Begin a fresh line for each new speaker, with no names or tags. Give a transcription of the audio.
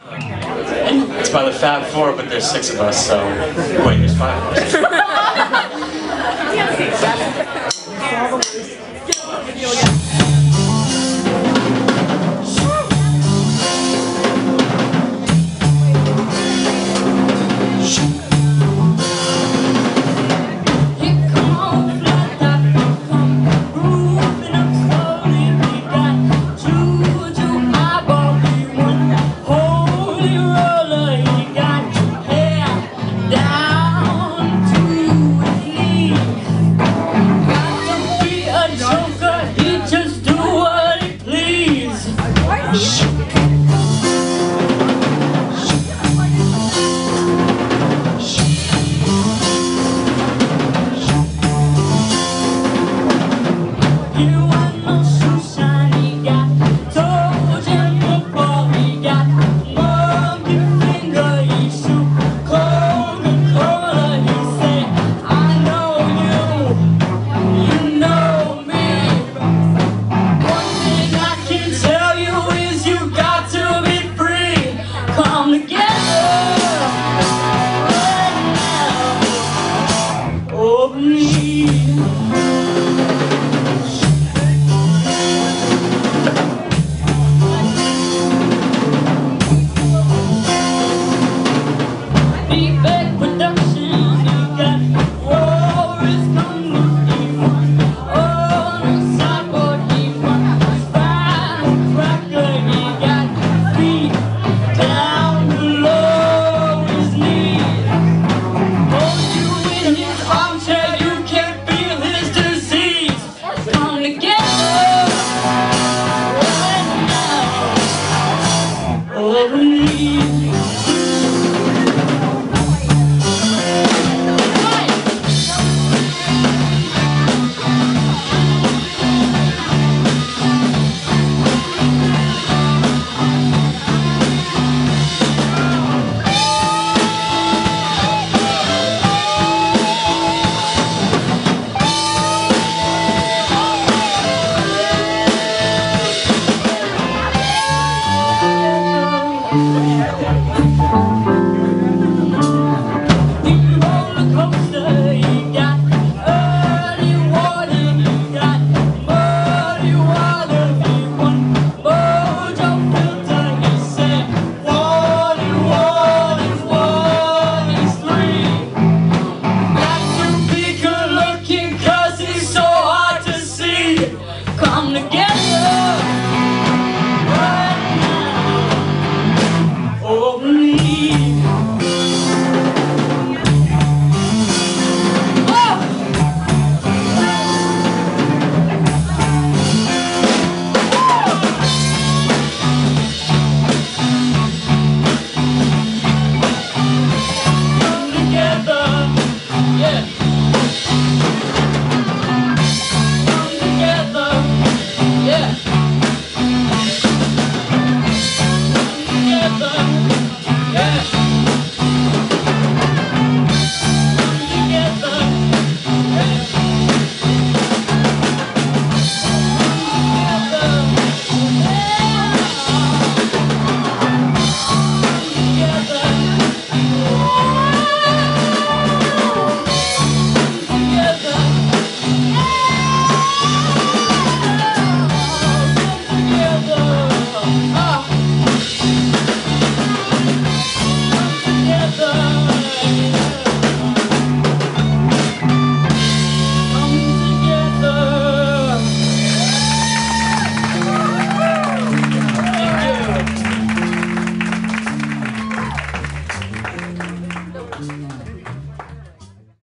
It's by the Fab Four, but there's six of us, so wait, there's five of us. You.